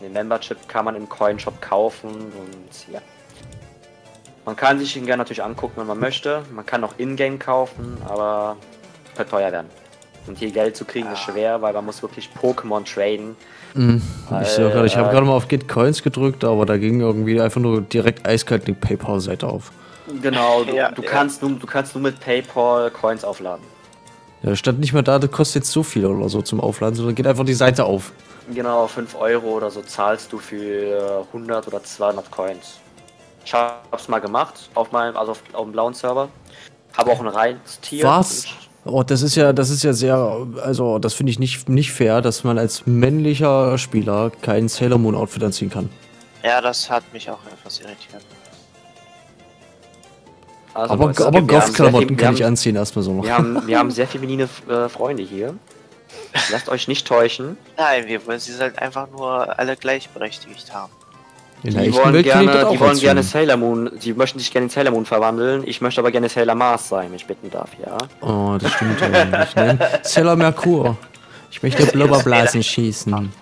Den Membership kann man im Coinshop kaufen und ja. Man kann sich ihn gerne natürlich angucken, wenn man möchte. Man kann auch in-game kaufen, aber wird teuer werden. Und hier Geld zu kriegen ist schwer, weil man muss wirklich Pokémon traden. Mhm. Ich, Weil, ich habe äh, gerade mal auf Get Coins gedrückt, aber da ging irgendwie einfach nur direkt eiskalt die PayPal-Seite auf. Genau, du, Ja, du, ja. Kannst nur, du kannst nur mit PayPal Coins aufladen. Ja, stand nicht mal da, das kostet jetzt so viel oder so zum Aufladen, sondern geht einfach die Seite auf. Genau, 5 Euro oder so zahlst du für 100 oder 200 Coins. Ich hab's mal gemacht, auf meinem, also auf, auf dem blauen Server. Habe auch ein reines Tier. Was? Oh, das ist ja, das ist ja sehr, also das finde ich nicht, nicht fair, dass man als männlicher Spieler kein Sailor Moon Outfit anziehen kann. Ja, das hat mich auch etwas irritiert. Also, aber aber Goth-Klamotten kann ich anziehen erstmal so. Wir haben, wir haben sehr feminine äh, Freunde hier. Lasst euch nicht täuschen. Nein, wir wollen sie halt einfach nur alle gleichberechtigt haben. Die wollen, Welt gerne, die wollen gerne Sailor Moon, die möchten sich gerne in Sailor Moon verwandeln. Ich möchte aber gerne Sailor Mars sein, wenn ich bitten darf, ja. Oh, das stimmt ja nicht. Ne? Sailor Merkur. Ich möchte Blubberblasen schießen.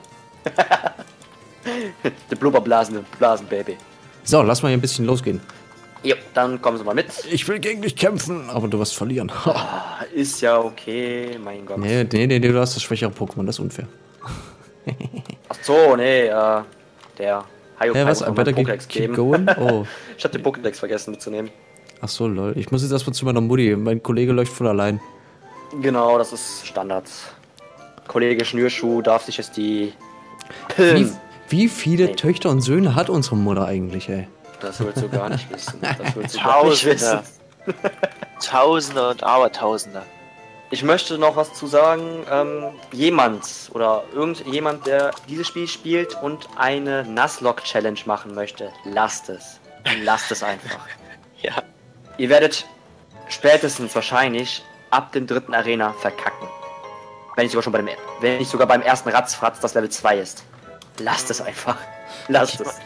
Der Blubberblasen, Blasenbaby. So, lass mal hier ein bisschen losgehen. Jo, dann kommen Sie mal mit. Ich will gegen dich kämpfen, aber du wirst verlieren. Ist ja okay, mein Gott. nee, nee, nee, nee, du hast das schwächere Pokémon, das ist unfair. Ach so, nee, äh, der Hayo Hä, was? Better Pokédex geben. Oh. Ich hab den Pokédex vergessen mitzunehmen. Ach so, lol. Ich muss jetzt erstmal zu meiner Mutti. Mein Kollege läuft von allein. Genau, das ist Standard. Kollege Schnürschuh darf sich jetzt die Wie, Pillen. wie viele Nee. Töchter und Söhne hat unsere Mutter eigentlich, ey? Das willst du gar nicht wissen. Das willst du gar nicht wissen. Tausende. Und Abertausende. Ich möchte noch was zu sagen. Ähm, jemand oder irgendjemand, der dieses Spiel spielt und eine Nuzlocke-Challenge machen möchte, lasst es. Lasst es einfach. Ja. Ihr werdet spätestens wahrscheinlich ab dem dritten Arena verkacken. Wenn nicht sogar schon bei dem, wenn nicht sogar beim ersten Ratzfratz das Level 2 ist. Lasst es einfach. Lasst es.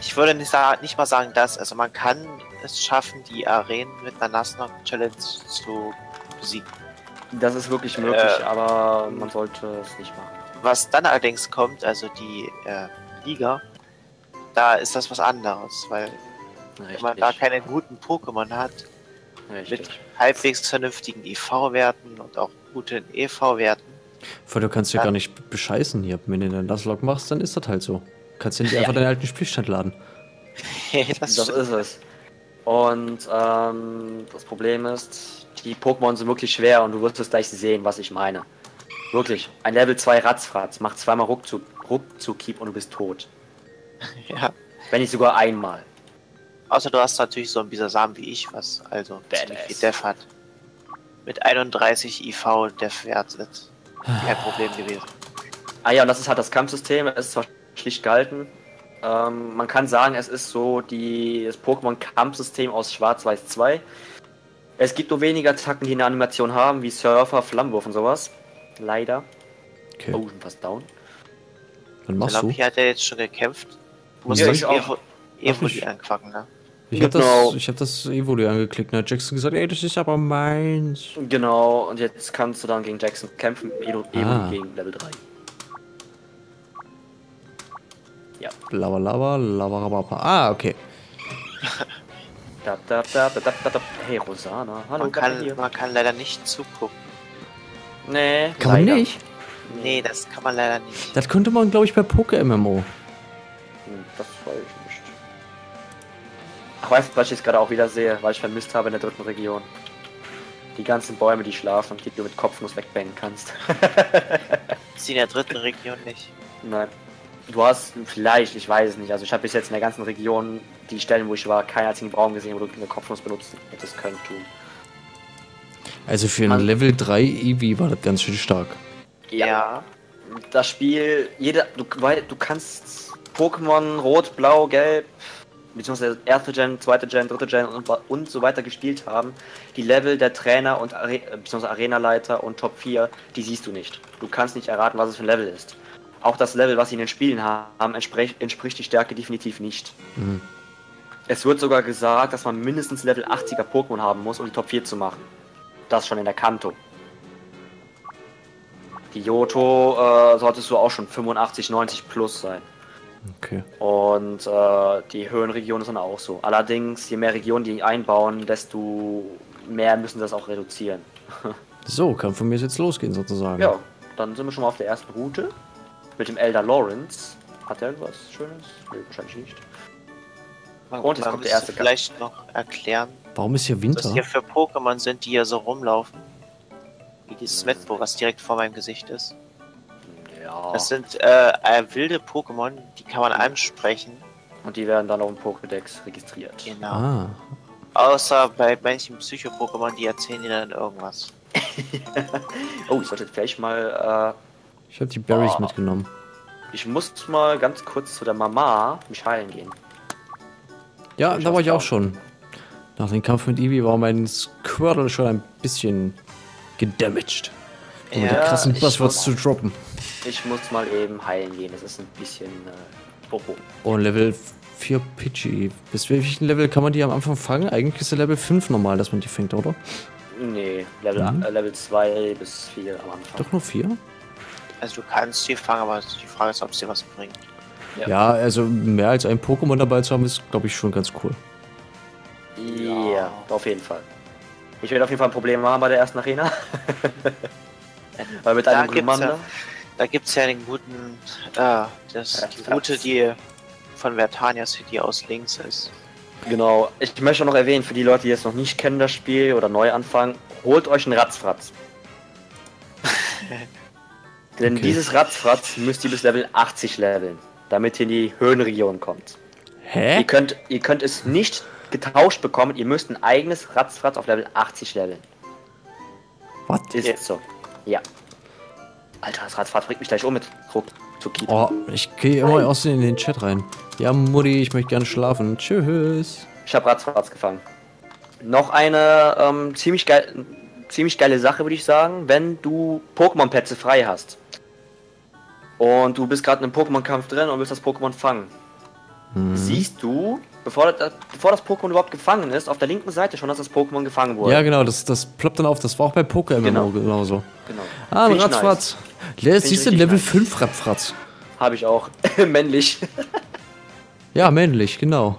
Ich würde nicht, nicht mal sagen, dass. Also man kann es schaffen, die Arenen mit einer Nuzlocke Challenge zu besiegen. Das ist wirklich möglich, Äh. aber man sollte es nicht machen. Was dann allerdings kommt, also die äh, Liga, da ist das was anderes, weil wenn man da keine guten Pokémon hat, Richtig. mit halbwegs vernünftigen IV-Werten und auch guten EV-Werten, Weil du kannst ja Ja. gar nicht bescheißen hier. Wenn du den Nuzlocke machst, dann ist das halt so. Kannst du nicht Ja. einfach deinen alten Spielstand laden. das, Das ist es. Und ähm, das Problem ist, die Pokémon sind wirklich schwer und du wirst es gleich sehen, was ich meine. Wirklich. Ein Level 2 Ratzfratz macht zweimal Ruckzug, Ruckzug-Keep und du bist tot. ja. Wenn nicht sogar einmal. Außer du hast natürlich so einen Bisasam wie ich, was also ziemlich viel Def hat. Mit 31 IV Def-Wert ist kein Problem gewesen. Ah ja, und das ist halt das Kampfsystem. Es ist zwar schlicht gehalten. Ähm, man kann sagen, es ist so die, das Pokémon-Kampfsystem aus Schwarz-Weiß 2. Es gibt nur wenige Attacken, die eine Animation haben, wie Surfer, Flammenwurf und sowas. Leider. Okay. Oh, schon fast down. Was Der machst du? Hat ja jetzt schon gekämpft. Du musst Ja, das ich auch. Evo Evoli anquacken, ne? Ich hab Genau. das, ich hab das Evoli angeklickt hat Jackson gesagt, ey, das ist aber meins. Genau, und jetzt kannst du dann gegen Jackson kämpfen, eben Ah. gegen Level 3. Lava, lava, lava, lava. Ah, okay. Da, da, da, da, da, da, da. Hey Rosana, hallo, Man kann, man kann leider nicht zugucken. Nee, Kann man leider. nicht? Nee, das kann man leider nicht. Das könnte man, glaube ich, bei Poke-MMO. Hm, Das weiß ich nicht. Ach, weißt du, was ich jetzt gerade auch wieder sehe, weil ich vermisst habe in der dritten Region? Die ganzen Bäume, die schlafen und die du mit Kopfnuss wegbangen kannst. Ist die in der dritten Region nicht. Nein. Du hast vielleicht, ich weiß es nicht, also ich habe bis jetzt in der ganzen Region die Stellen, wo ich war, keinen einzigen Baum gesehen, wo du eine Kopfnuss benutzen hättest können tun. Also für ein Level 3 Eevee war das ganz schön stark. Ja. das Spiel, jeder, du, weil, du kannst Pokémon Rot, Blau, Gelb, beziehungsweise erste Gen, zweite Gen, dritte Gen und, und so weiter gespielt haben. Die Level der Trainer und Are beziehungsweise Arenaleiter und Top 4, die siehst du nicht. Du kannst nicht erraten, was es für ein Level ist. Auch das Level, was sie in den Spielen haben, entspricht, entspricht die Stärke definitiv nicht. Mhm. Es wird sogar gesagt, dass man mindestens Level 80er Pokémon haben muss, um die Top 4 zu machen. Das schon in der Kanto. Die Johto äh, solltest du auch schon 85, 90 plus sein. Okay. Und äh, die Höhenregionen sind auch so. Allerdings, je mehr Regionen die einbauen, desto mehr müssen das auch reduzieren. so, kann von mir jetzt losgehen sozusagen. Ja, dann sind wir schon mal auf der ersten Route. Mit dem Elder Lawrence. Hat er irgendwas Schönes? Nee, wahrscheinlich nicht. Und jetzt kommt der erste vielleicht noch erklären. Warum ist hier Winter? Was hier für Pokémon sind, die hier so rumlaufen. Wie dieses Smetbo, was direkt vor meinem Gesicht ist. Ja. Das sind äh, äh, wilde Pokémon, die kann man ansprechen. Und die werden dann auf dem Pokédex registriert. Genau. Ah. Außer bei manchen Psycho-Pokémon, die erzählen dir dann irgendwas. oh, ich sollte vielleicht mal. Äh, ich habe die Berries oh, mitgenommen. Ich muss mal ganz kurz zu der Mama mich heilen gehen. Ja, da war ich auch schon. Nach dem Kampf mit Eevee war mein Squirtle schon ein bisschen gedamaged. Um ja, die krassen Buzzwords zu droppen. Ich muss mal eben heilen gehen, das ist ein bisschen äh, Bobo. Oh, Level 4 Pidgey. Bis welchen Level kann man die am Anfang fangen? Eigentlich ist der Level 5 normal, dass man die fängt, oder? Nee, Level, mhm. äh, Level 2 bis 4 am Anfang. Doch nur 4? Also du kannst sie fangen, aber die Frage ist, ob sie was bringt. Ja. ja, also mehr als ein Pokémon dabei zu haben, ist, glaube ich, schon ganz cool. Ja, auf jeden Fall. Ich werde auf jeden Fall ein Problem haben bei der ersten Arena. Weil mit einem Glumanda. Da gibt es ja den guten, äh, das, ja, die Route, die von Vertania City aus links ist. Genau. Ich möchte noch erwähnen, für die Leute, die jetzt noch nicht kennen, das Spiel oder neu anfangen, holt euch einen Ratzfratz. Denn okay. dieses Ratzfratz müsst ihr bis Level 80 leveln, damit ihr in die Höhenregion kommt. Hä? Ihr könnt, ihr könnt es nicht getauscht bekommen, ihr müsst ein eigenes Ratzfratz auf Level 80 leveln. Was? Ist yeah. so. Ja. Alter, das Radfahrt bringt mich gleich um mit Druck zu Keep. Oh, ich gehe immer aus in den Chat rein. Ja, Mutti, ich möchte gerne schlafen. Tschüss. Ich habe Ratzfatz gefangen. Noch eine ähm, ziemlich, geil, ziemlich geile Sache, würde ich sagen, wenn du Pokémon-Plätze frei hast. Und du bist gerade in einem Pokémon-Kampf drin und willst das Pokémon fangen. Mhm. Siehst du bevor das, bevor das Pokémon überhaupt gefangen ist, auf der linken Seite schon, dass das Pokémon gefangen wurde. Ja, genau, das, das ploppt dann auf. Das war auch bei Pokémon genau. genauso. Genau. Ah, ein Ratzfratz. Nice. Siehst du, Level nice. 5 Ratzfratz. Habe ich auch. männlich. ja, männlich, genau.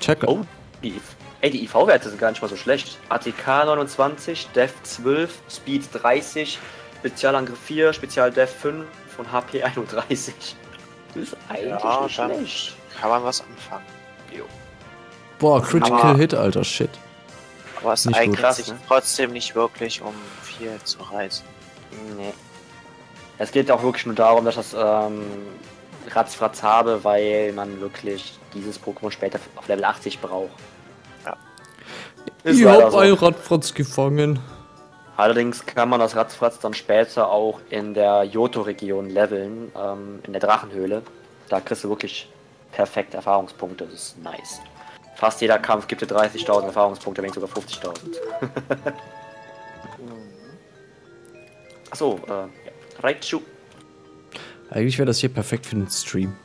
Check. Oh, die, ey, die IV-Werte sind gar nicht mal so schlecht. ATK 29, Def 12, Speed 30, Spezialangriff 4, Spezial Def 5 und HP 31. Das ist eigentlich ja, nicht schlecht. Kann man was anfangen. Jo. Boah, Critical aber, Hit, alter Shit. Aber es eignet krass, sich ne? trotzdem nicht wirklich, um viel zu reisen. Nee. Es geht auch wirklich nur darum, dass ich das ähm, Ratzfratz habe, weil man wirklich dieses Pokémon später auf Level 80 braucht. Ja. Ist ich hab so. ein Radfratz gefangen. Allerdings kann man das Ratzfratz dann später auch in der Johto-Region leveln, ähm, in der Drachenhöhle. Da kriegst du wirklich perfekt Erfahrungspunkte. Das ist nice. Fast jeder Kampf gibt dir 30.000 Erfahrungspunkte, wenn nicht sogar 50.000. Achso, äh, ja. Raichu. Eigentlich wäre das hier perfekt für den Stream.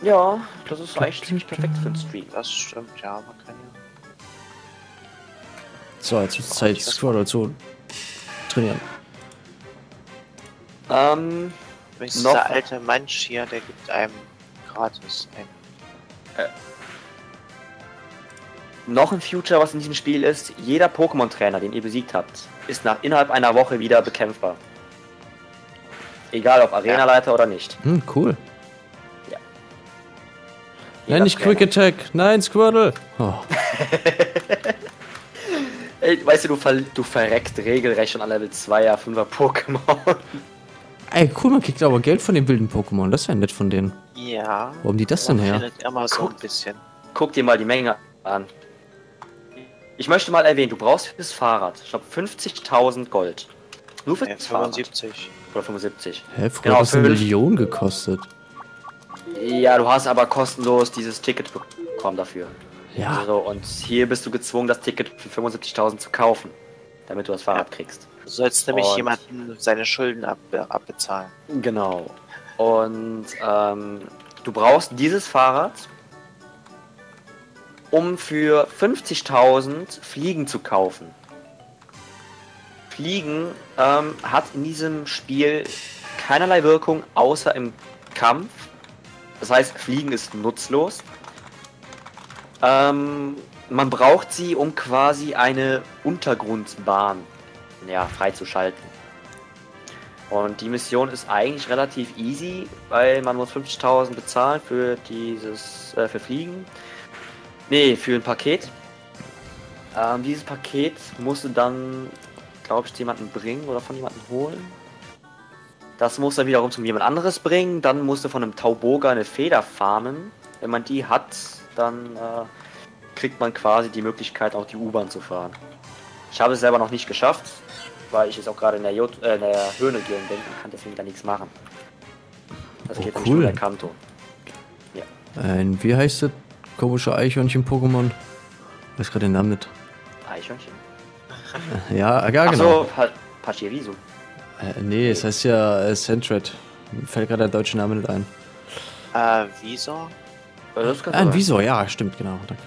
Ja, das ist eigentlich ziemlich perfekt für den Stream. Das stimmt, ja, man kann ja. So, jetzt ist Zeit, Squirrel zu trainieren. Ähm, noch der alte Mensch hier, der gibt einem gratis ein. Äh. Noch ein Future, was in diesem Spiel ist, jeder Pokémon-Trainer, den ihr besiegt habt, ist nach innerhalb einer Woche wieder bekämpfbar. Egal ob Arenaleiter ja. oder nicht. Hm, cool. Ja. Nein, nicht Quick Attack. Nein, Squirtle. Oh. Weißt du, du, ver du verreckt regelrecht schon an Level 2er, 5er Pokémon. Ey, cool, man kriegt aber Geld von den wilden Pokémon. Das ja nett von denen. Ja. Wo haben die das denn her? Immer so guck, ein bisschen. Guck dir mal die Menge an. Ich möchte mal erwähnen, du brauchst für das Fahrrad, ich glaube 50.000 Gold. Nur für ja, das 75. Fahrrad. Oder 75. Hä, früher genau, hat das eine Million gekostet. Ja, du hast aber kostenlos dieses Ticket bekommen dafür. Ja. Also, und hier bist du gezwungen, das Ticket für 75.000 zu kaufen, damit du das Fahrrad ja. kriegst. Du sollst nämlich und jemanden seine Schulden ab, abbezahlen. Genau. Und ähm, du brauchst dieses Fahrrad, um für 50.000 Fliegen zu kaufen. Fliegen ähm, hat in diesem Spiel keinerlei Wirkung, außer im Kampf. Das heißt, Fliegen ist nutzlos. Ähm, man braucht sie, um quasi eine Untergrundbahn ja, freizuschalten. Und die Mission ist eigentlich relativ easy, weil man muss 50.000 bezahlen für dieses, äh, für Fliegen. Nee, für ein Paket. Ähm, dieses Paket musst du dann, glaube ich, jemanden bringen oder von jemandem holen. Das musst du dann wiederum zum jemand anderes bringen. Dann musst du von einem Tauboga eine Feder farmen. Wenn man die hat, dann äh, kriegt man quasi die Möglichkeit, auch die U-Bahn zu fahren. Ich habe es selber noch nicht geschafft, weil ich jetzt auch gerade in der, J äh, in der Höhne-Gegend bin und kann deswegen da nichts machen. Das oh, geht cool. nicht der Kanto. Ja. Ein, wie heißt das komische Eichhörnchen-Pokémon? Ich weiß gerade den Namen nicht. Eichhörnchen? ja, ja, genau. Achso, pa Pachirisu. Äh, nee, es heißt ja äh, Centred. Fällt gerade der deutsche Name nicht ein. Äh, Visor? Äh, ah, ein Visor, ja, stimmt, genau, danke.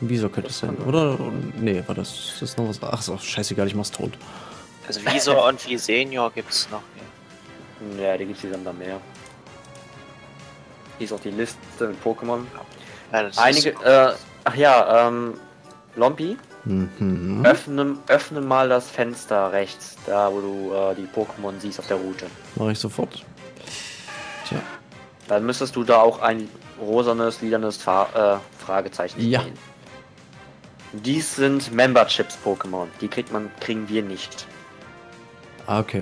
Ein Visor könnte es sein, oder? Nee, war das, das ist noch was. Ach so, scheißegal, ich mach's tot. Also Visor und Visenior gibt's noch mehr. Ja, die gibt's dann da mehr. Hier ist auch die Liste mit Pokémon. Ja, Einige, äh, ach ja, ähm, Lompi, Mhm. Öffne, öffne mal das Fenster rechts, da wo du äh, die Pokémon siehst auf der Route. Mach ich sofort. Dann müsstest du da auch ein rosanes, lilanes Fa äh, Fragezeichen ja. sehen. Dies sind Memberships Pokémon. Die kriegt man, kriegen wir nicht. Ah, okay.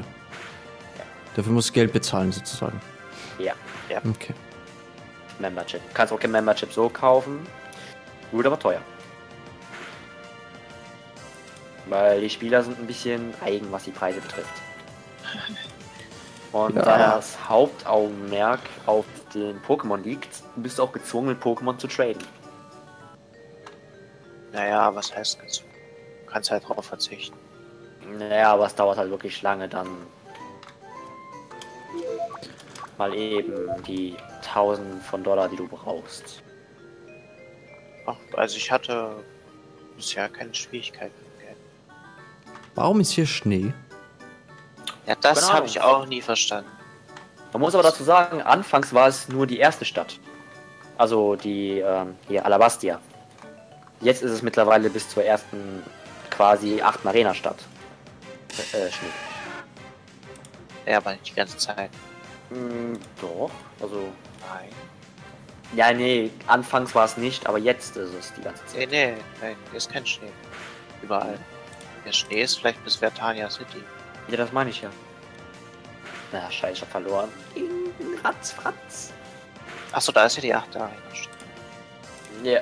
Ja. Dafür musst du Geld bezahlen sozusagen. Ja. ja. Okay. Membership. Du kannst auch kein Membership so kaufen. Gut, aber teuer. Weil die Spieler sind ein bisschen eigen, was die Preise betrifft. Und ja. da das Hauptaugenmerk auf den Pokémon liegt, bist du auch gezwungen, mit Pokémon zu traden. Naja, was heißt gezwungen? Du kannst halt drauf verzichten. Naja, aber es dauert halt wirklich lange, dann mal eben die 1000 von Dollar, die du brauchst. Ach, also ich hatte bisher keine Schwierigkeiten. Warum ist hier Schnee? Ja, das genau. habe ich auch nie verstanden. Man muss aber dazu sagen, anfangs war es nur die erste Stadt. Also die ähm, hier Alabastia. Jetzt ist es mittlerweile bis zur ersten quasi achten Arena-Stadt. Äh, Schnee. Ja, aber nicht die ganze Zeit. Mm, doch, also. Nein. Ja, nee, anfangs war es nicht, aber jetzt ist es die ganze Zeit. Nee, nee, nein, hier ist kein Schnee. Überall. Der Schnee ist vielleicht bis Vertania City. Ja, das meine ich ja. Na, scheiße, ich hab verloren. Ratz, Fratz. Achso, da ist ja die 8. Arena. Ja.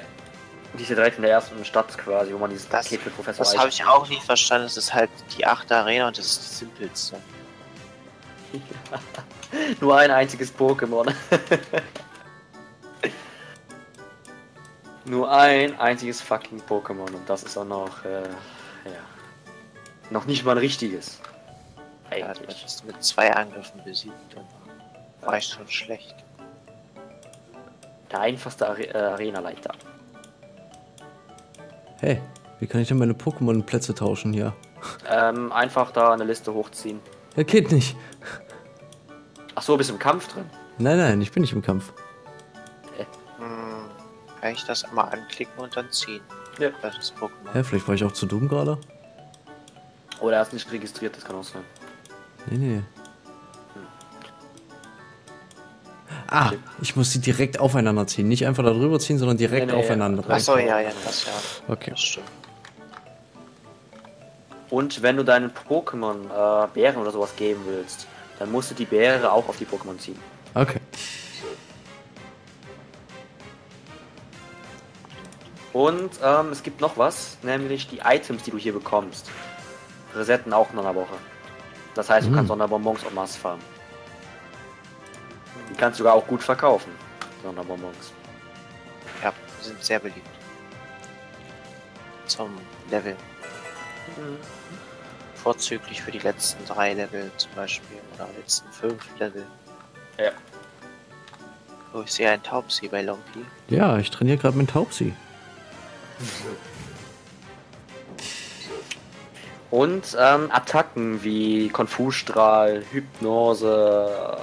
Die ist ja direkt in der ersten Stadt quasi, wo man dieses das, Paket für Professor Das habe ich auch nie verstanden. Es ist halt die 8. Arena und das ist die simpelste. Nur ein einziges Pokémon. Nur ein einziges fucking Pokémon und das ist auch noch, äh, ja. Noch nicht mal ein richtiges. Eigentlich. Ja, mit zwei Angriffen besiegt und war ich schon schlecht. Der einfachste Are äh, Arena-Leiter. Hey, wie kann ich denn meine Pokémon-Plätze tauschen hier? Ähm, einfach da eine Liste hochziehen. Ja, geht nicht. Ach so, bist du im Kampf drin? Nein, nein, ich bin nicht im Kampf. Äh. Hm, kann ich das einmal anklicken und dann ziehen? Ja. Das ist Pokémon. Ja, vielleicht war ich auch zu dumm gerade. Oder er ist nicht registriert, das kann auch sein. Nee, nee. Ah, ich muss sie direkt aufeinander ziehen. Nicht einfach darüber ziehen, sondern direkt nee, nee, aufeinander. Ja. Achso, ja, ja, das ja. Okay. Das stimmt. Und wenn du deinen Pokémon äh, Bären oder sowas geben willst, dann musst du die Bäre auch auf die Pokémon ziehen. Okay. Und ähm, es gibt noch was, nämlich die Items, die du hier bekommst resetten auch in einer Woche. Das heißt, du kannst hm. Sonderbonbons und Mass farmen. Die kannst du sogar auch gut verkaufen, Sonderbonbons. Ja, sind sehr beliebt. Zum Level. Mhm. Vorzüglich für die letzten drei Level zum Beispiel oder letzten fünf Level. Ja. Oh, ich sehe einen Taubsi bei Lompi. Ja, ich trainiere gerade mit Taubsi. Und ähm, Attacken wie Konfusstrahl, Hypnose,